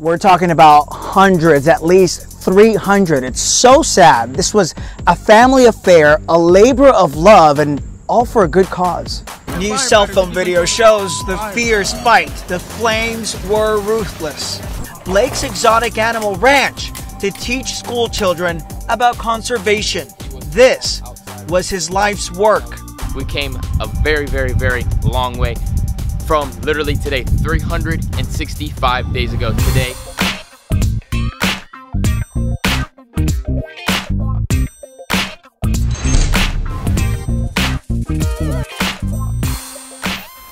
We're talking about hundreds, at least 300. It's so sad. This was a family affair, a labor of love, and all for a good cause. New cell phone video shows the fierce fight. The flames were ruthless. Blake's Exotic Animal Ranch to teach school children about conservation. This was his life's work. We came a very, very, very long way from literally today, 365 days ago today.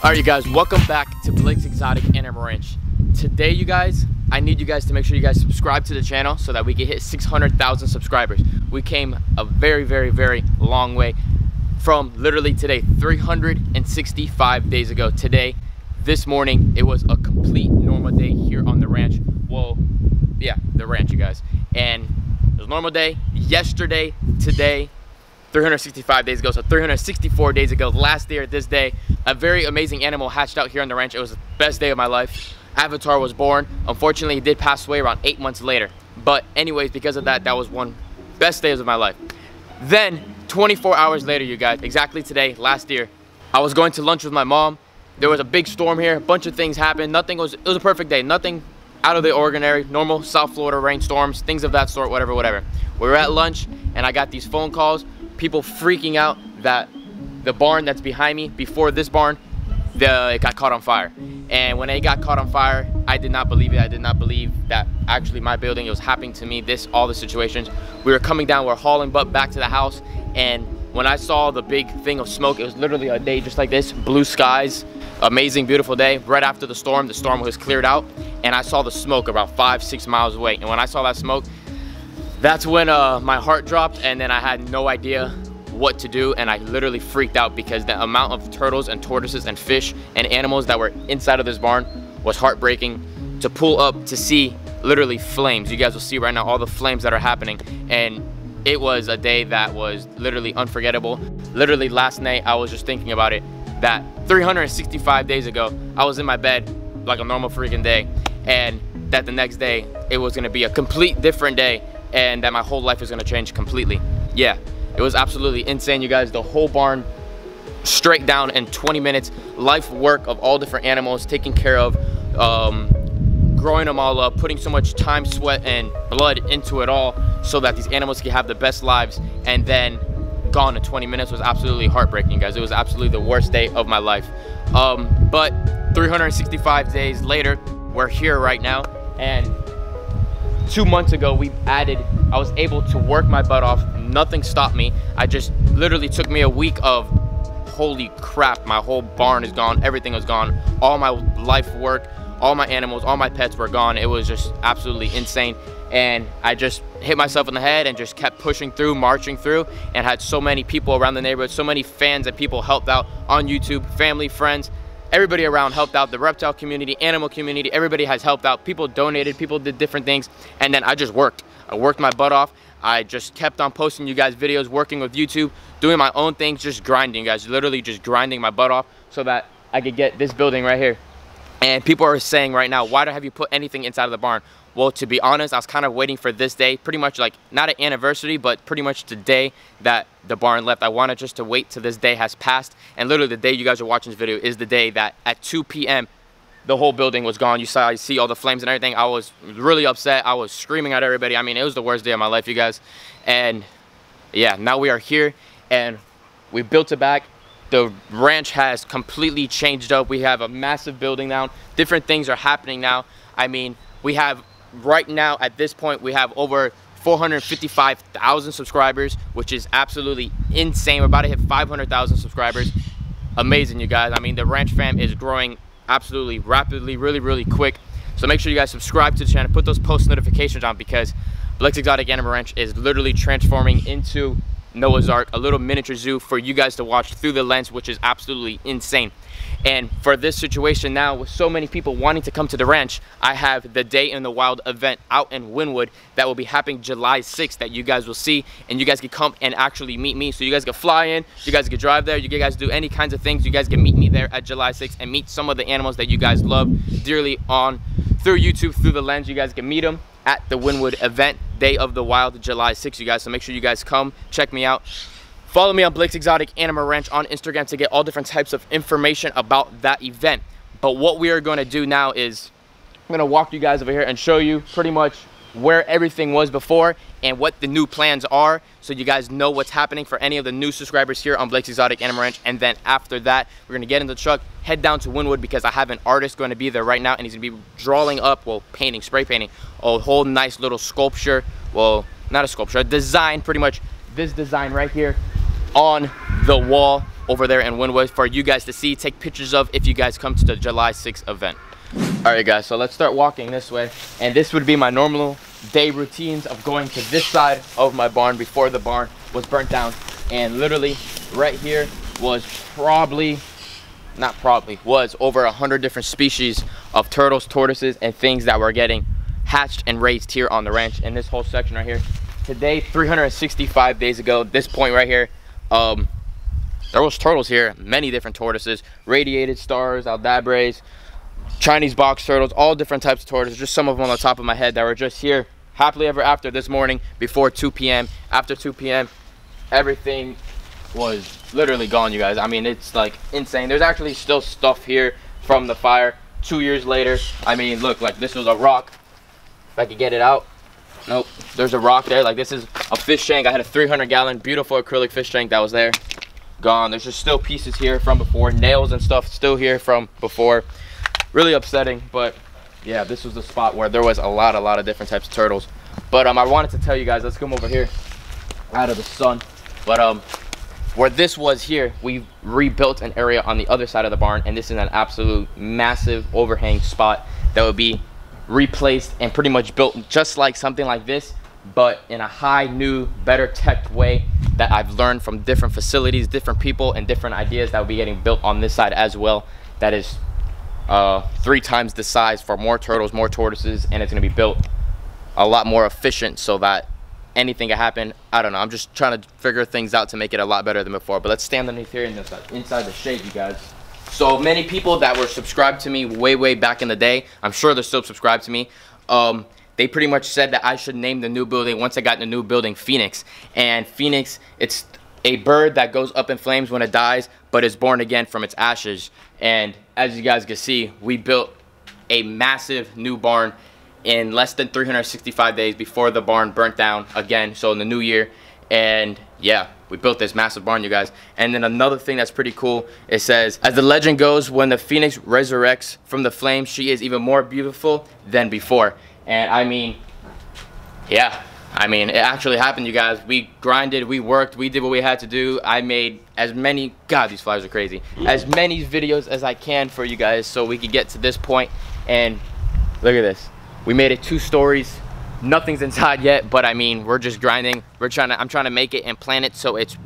All right, you guys, welcome back to Blake's Exotic Animal Ranch. Today, you guys, I need you guys to make sure you guys subscribe to the channel so that we can hit 600,000 subscribers. We came a very, very, very long way from literally today, 365 days ago. Today, this morning, it was a complete normal day here on the ranch. Well, yeah, the ranch, you guys. And it was normal day yesterday, today, 365 days ago, so 364 days ago, last year, this day, a very amazing animal hatched out here on the ranch. It was the best day of my life. Avatar was born. Unfortunately, he did pass away around eight months later. But anyways, because of that, that was one best days of my life. Then, 24 hours later, you guys, exactly today, last year, I was going to lunch with my mom. There was a big storm here. A bunch of things happened. Nothing was, it was a perfect day. Nothing out of the ordinary, normal South Florida rainstorms, things of that sort, whatever, whatever. We were at lunch and I got these phone calls, people freaking out that the barn that's behind me, before this barn, the, it got caught on fire. And when it got caught on fire, I did not believe it. I did not believe that actually my building, it was happening to me, this, all the situations. We were coming down, we are hauling butt back to the house. And when I saw the big thing of smoke, it was literally a day just like this, blue skies, amazing, beautiful day. Right after the storm, the storm was cleared out. And I saw the smoke about five, six miles away. And when I saw that smoke, that's when uh, my heart dropped and then I had no idea what to do and I literally freaked out because the amount of turtles and tortoises and fish and animals that were inside of this barn was heartbreaking to pull up to see literally flames. You guys will see right now all the flames that are happening and it was a day that was literally unforgettable. Literally last night I was just thinking about it that 365 days ago I was in my bed like a normal freaking day and that the next day it was gonna be a complete different day and that my whole life was gonna change completely. Yeah, it was absolutely insane, you guys. The whole barn straight down in 20 minutes. Life work of all different animals, taking care of, um, growing them all up, putting so much time, sweat, and blood into it all so that these animals can have the best lives. And then gone in 20 minutes was absolutely heartbreaking, guys. It was absolutely the worst day of my life. Um, but 365 days later, we're here right now. And two months ago, we added, I was able to work my butt off nothing stopped me. I just literally took me a week of holy crap, my whole barn is gone, everything is gone, all my life work, all my animals, all my pets were gone. It was just absolutely insane. And I just hit myself in the head and just kept pushing through, marching through, and had so many people around the neighborhood, so many fans and people helped out on YouTube, family, friends, everybody around helped out the reptile community animal community everybody has helped out people donated people did different things and then i just worked i worked my butt off I just kept on posting you guys videos, working with YouTube, doing my own things, just grinding, guys. Literally just grinding my butt off so that I could get this building right here. And people are saying right now, why don't have you put anything inside of the barn? Well, to be honest, I was kind of waiting for this day, pretty much like not an anniversary, but pretty much the day that the barn left. I wanted just to wait till this day has passed. And literally the day you guys are watching this video is the day that at 2 p.m the whole building was gone. You saw, you see all the flames and everything. I was really upset. I was screaming at everybody. I mean, it was the worst day of my life, you guys. And yeah, now we are here and we built it back. The ranch has completely changed up. We have a massive building now. Different things are happening now. I mean, we have right now at this point, we have over 455,000 subscribers, which is absolutely insane. We're about to hit 500,000 subscribers. Amazing, you guys. I mean, the ranch fam is growing absolutely rapidly, really, really quick. So make sure you guys subscribe to the channel, put those post notifications on because Blake's Exotic Animal Ranch is literally transforming into Noah's Ark, a little miniature zoo for you guys to watch through the lens, which is absolutely insane. And for this situation now, with so many people wanting to come to the ranch, I have the Day in the Wild event out in Wynwood that will be happening July 6th that you guys will see. And you guys can come and actually meet me. So you guys can fly in, you guys can drive there, you guys do any kinds of things. You guys can meet me there at July 6th and meet some of the animals that you guys love dearly on through YouTube, through the lens. You guys can meet them at the Wynwood event, Day of the Wild, July 6th, you guys. So make sure you guys come, check me out. Follow me on Blake's Exotic Animal Ranch on Instagram to get all different types of information about that event. But what we are going to do now is I'm going to walk you guys over here and show you pretty much where everything was before and what the new plans are so you guys know what's happening for any of the new subscribers here on Blake's Exotic Animal Ranch. And then after that, we're gonna get in the truck, head down to Wynwood because I have an artist going to be there right now and he's gonna be drawing up, well, painting, spray painting, a whole nice little sculpture. Well, not a sculpture, a design, pretty much this design right here on the wall over there in Wynwood for you guys to see, take pictures of if you guys come to the July 6th event. All right, guys, so let's start walking this way. And this would be my normal day routines of going to this side of my barn before the barn was burnt down. And literally right here was probably, not probably, was over a hundred different species of turtles, tortoises, and things that were getting hatched and raised here on the ranch in this whole section right here. Today, 365 days ago, this point right here, um, there was turtles here, many different tortoises, radiated stars, aldabras, Chinese box turtles, all different types of tortoises, just some of them on the top of my head that were just here happily ever after this morning before 2 p.m. After 2 p.m., everything was literally gone, you guys. I mean, it's like insane. There's actually still stuff here from the fire two years later. I mean, look, like this was a rock. If I could get it out. Nope, there's a rock there. Like this is a fish tank. I had a 300 gallon beautiful acrylic fish tank that was there. Gone. There's just still pieces here from before. Nails and stuff still here from before really upsetting but yeah this was the spot where there was a lot a lot of different types of turtles. But um i wanted to tell you guys let's come over here out of the sun. But um where this was here we rebuilt an area on the other side of the barn and this is an absolute massive overhang spot that would be replaced and pretty much built just like something like this but in a high new better tech way that i've learned from different facilities different people and different ideas that will be getting built on this side as well. That is uh, three times the size for more turtles, more tortoises, and it's gonna be built a lot more efficient so that anything can happen. I don't know. I'm just trying to figure things out to make it a lot better than before. But let's stand underneath here this, inside the shade, you guys. So many people that were subscribed to me way, way back in the day, I'm sure they're still subscribed to me. Um, they pretty much said that I should name the new building once I got in the new building Phoenix. And Phoenix, it's a bird that goes up in flames when it dies, but is born again from its ashes. And as you guys can see, we built a massive new barn in less than 365 days before the barn burnt down again, so in the new year. And yeah, we built this massive barn, you guys. And then another thing that's pretty cool, it says, as the legend goes, when the phoenix resurrects from the flames, she is even more beautiful than before. And I mean, yeah, I mean, it actually happened, you guys. We grinded, we worked, we did what we had to do. I made as many, God, these flies are crazy, as many videos as I can for you guys so we could get to this point. And look at this. We made it two stories. Nothing's inside yet, but I mean, we're just grinding. We're trying to, I'm trying to make it and plan it so it's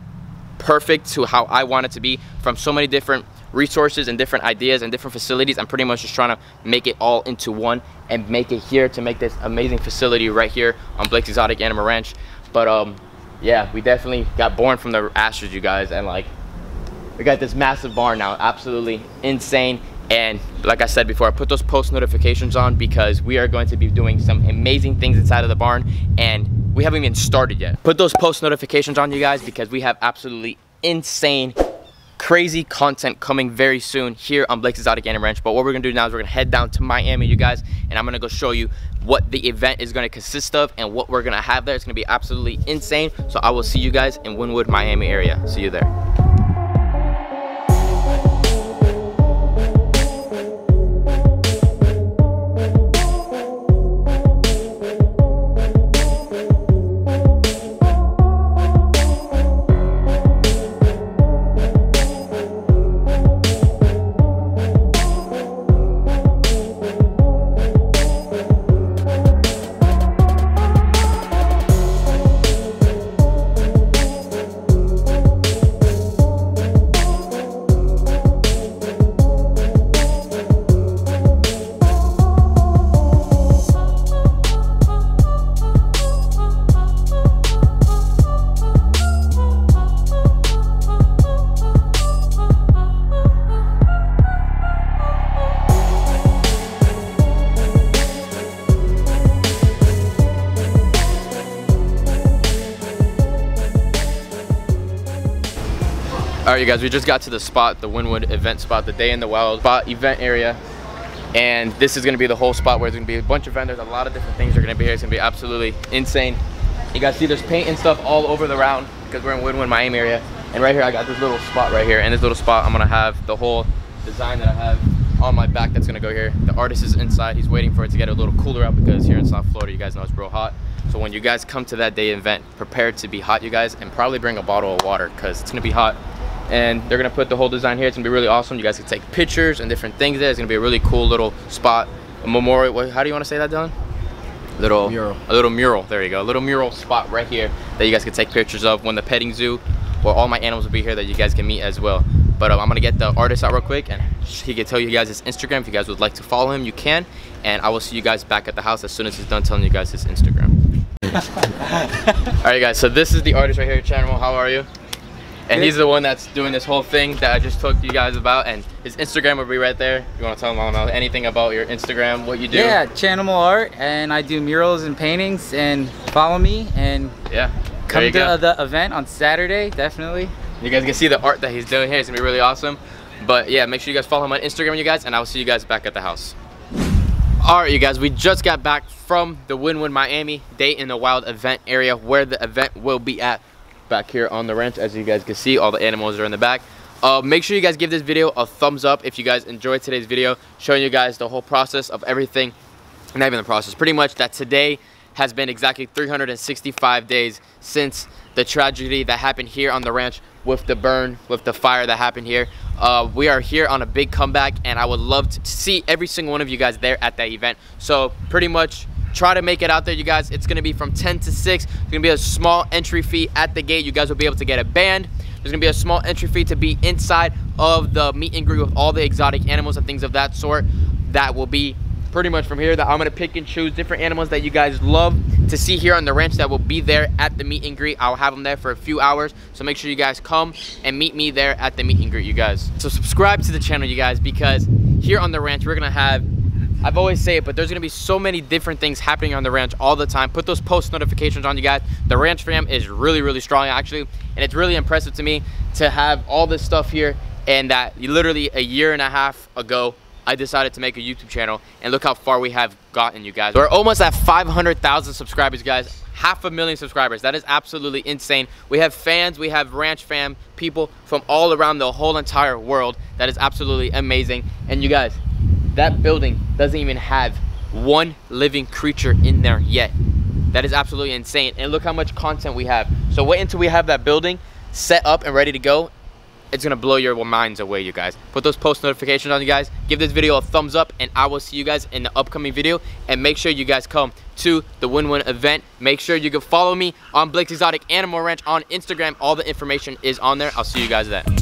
perfect to how I want it to be from so many different resources and different ideas and different facilities. I'm pretty much just trying to make it all into one and make it here to make this amazing facility right here on Blake's Exotic Animal Ranch. But um, yeah, we definitely got born from the ashes, you guys, and like we got this massive barn now, absolutely insane. And like I said before, I put those post notifications on because we are going to be doing some amazing things inside of the barn and we haven't even started yet. Put those post notifications on you guys because we have absolutely insane crazy content coming very soon here on Blake's Exotic Animal Ranch. But what we're gonna do now is we're gonna head down to Miami, you guys, and I'm gonna go show you what the event is gonna consist of and what we're gonna have there. It's gonna be absolutely insane. So I will see you guys in Wynwood, Miami area. See you there. All right, you guys, we just got to the spot, the Wynwood event spot, the Day in the Wild spot event area. And this is gonna be the whole spot where there's gonna be a bunch of vendors, a lot of different things are gonna be here. It's gonna be absolutely insane. You guys see there's paint and stuff all over the round because we're in Wynwood, Miami area. And right here, I got this little spot right here. And this little spot, I'm gonna have the whole design that I have on my back that's gonna go here. The artist is inside. He's waiting for it to get a little cooler out because here in South Florida, you guys know it's real hot. So when you guys come to that day event, prepare to be hot, you guys, and probably bring a bottle of water because it's gonna be hot. And they're gonna put the whole design here. It's gonna be really awesome. You guys can take pictures and different things there. It's gonna be a really cool little spot. A memorial, how do you wanna say that, Dylan? Little Mural. A little mural, there you go. A little mural spot right here that you guys can take pictures of when the petting zoo or all my animals will be here that you guys can meet as well. But um, I'm gonna get the artist out real quick and he can tell you guys his Instagram. If you guys would like to follow him, you can. And I will see you guys back at the house as soon as he's done telling you guys his Instagram. all right, guys, so this is the artist right here, Channel. How are you? And he's the one that's doing this whole thing that I just talked to you guys about. And his Instagram will be right there. You wanna tell him about anything about your Instagram, what you do? Yeah, Chanimal Art, and I do murals and paintings. And follow me and Yeah. come to go. the event on Saturday, definitely. You guys can see the art that he's doing here. It's gonna be really awesome. But yeah, make sure you guys follow him on Instagram, you guys, and I will see you guys back at the house. All right, you guys, we just got back from the Wynwood Miami Day in the Wild event area where the event will be at back here on the ranch. As you guys can see, all the animals are in the back. Uh, make sure you guys give this video a thumbs up if you guys enjoyed today's video, showing you guys the whole process of everything, not even the process, pretty much that today has been exactly 365 days since the tragedy that happened here on the ranch with the burn, with the fire that happened here. Uh, we are here on a big comeback and I would love to see every single one of you guys there at that event. So pretty much try to make it out there you guys. It's gonna be from 10 to 6. It's gonna be a small entry fee at the gate. You guys will be able to get a band. There's gonna be a small entry fee to be inside of the meet and greet with all the exotic animals and things of that sort. That will be pretty much from here that I'm gonna pick and choose different animals that you guys love to see here on the ranch that will be there at the meet and greet. I'll have them there for a few hours. So make sure you guys come and meet me there at the meet and greet, you guys. So subscribe to the channel, you guys, because here on the ranch, we're gonna have I've always say it, but there's gonna be so many different things happening on the ranch all the time. Put those post notifications on you guys. The ranch fam is really, really strong actually, and it's really impressive to me to have all this stuff here and that literally a year and a half ago, I decided to make a YouTube channel and look how far we have gotten you guys. We're almost at 500,000 subscribers guys, half a million subscribers. That is absolutely insane. We have fans, we have ranch fam, people from all around the whole entire world. That is absolutely amazing. And you guys, that building doesn't even have one living creature in there yet. That is absolutely insane. And look how much content we have. So wait until we have that building set up and ready to go. It's gonna blow your minds away, you guys. Put those post notifications on, you guys. Give this video a thumbs up, and I will see you guys in the upcoming video. And make sure you guys come to the Wynwood event. Make sure you can follow me on Blake's Exotic Animal Ranch on Instagram. All the information is on there. I'll see you guys then.